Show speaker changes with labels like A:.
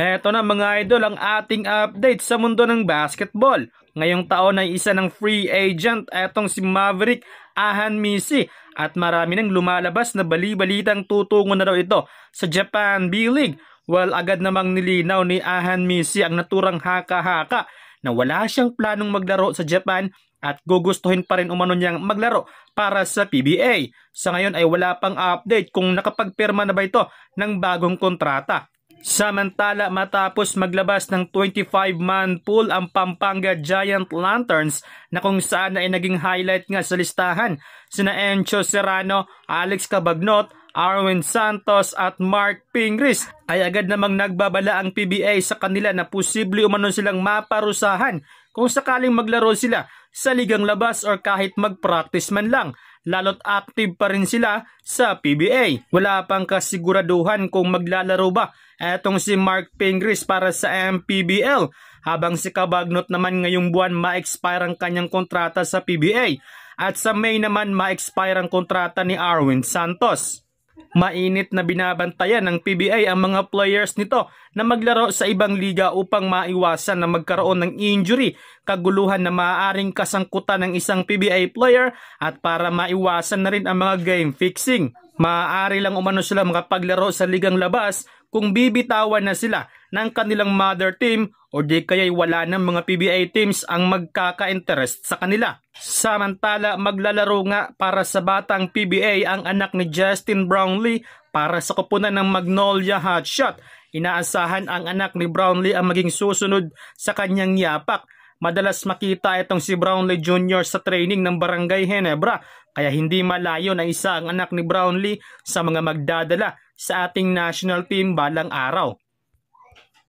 A: Heto na mga idol ang ating update sa mundo ng basketball. Ngayong taon ay isa ng free agent etong si Maverick Ahan Misi at marami nang lumalabas na bali-balitang tutungo na daw ito sa Japan B-League. Well, agad namang nilinaw ni Ahan Misi ang naturang haka-haka na wala siyang planong maglaro sa Japan at gugustuhin pa rin umano niyang maglaro para sa PBA. Sa ngayon ay wala pang update kung nakapagpirma na ba ito ng bagong kontrata. Samantala matapos maglabas ng 25-man pool ang Pampanga Giant Lanterns na kung saan ay naging highlight nga sa listahan. Sina Encho Serrano, Alex Cabagnot, Arwin Santos at Mark Pingris ay agad namang nagbabala ang PBA sa kanila na posible umano silang maparusahan kung sakaling maglaro sila sa ligang labas or kahit mag-practice man lang lalo't active pa rin sila sa PBA. Wala pang kasiguraduhan kung maglalaro ba etong si Mark Pingris para sa MPBL habang si Kabagnot naman ngayong buwan ma-expire ang kanyang kontrata sa PBA at sa May naman ma-expire ang kontrata ni Arwin Santos. Mainit na binabantayan ng PBA ang mga players nito na maglaro sa ibang liga upang maiwasan na magkaroon ng injury, kaguluhan na maaaring kasangkutan ng isang PBA player at para maiwasan na rin ang mga game fixing. Maaari lang umano sila makapaglaro sa ligang labas kung bibitawan na sila ng kanilang mother team o di kaya'y wala ng mga PBA teams ang magkaka-interest sa kanila. Samantala, maglalaro nga para sa batang PBA ang anak ni Justin Brownlee para sa kupunan ng Magnolia Hotshot. Inaasahan ang anak ni Brownlee ang maging susunod sa kanyang yapak. Madalas makita itong si Brownlee Jr. sa training ng Barangay Henebra kaya hindi malayo na isa ang anak ni Brownlee sa mga magdadala sa ating national team balang araw.